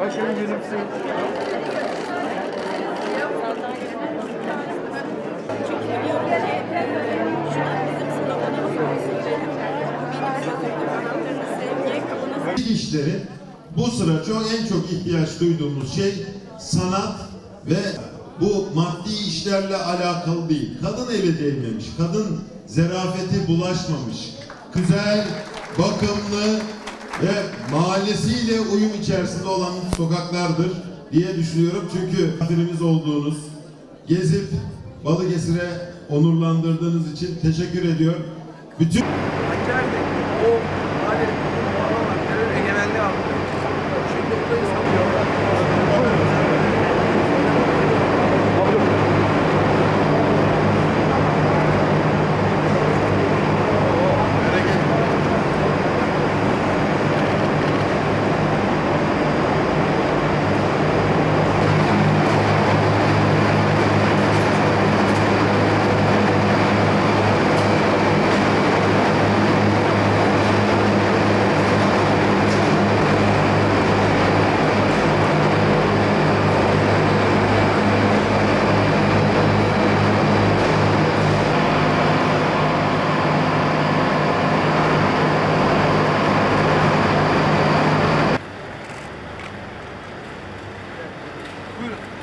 Başkanım gülümseyin. İşleri bu sıra çok en çok ihtiyaç duyduğumuz şey sanat ve bu maddi işlerle alakalı değil. Kadın eli değmemiş, kadın zerafeti bulaşmamış. Güzel, bakımlı ve mahallesiyle uyum içerisinde olan sokaklardır diye düşünüyorum. Çünkü misafirimiz olduğunuz, gezip Balıkesir'e onurlandırdığınız için teşekkür ediyor. Bütün Hakkari o Buyurun.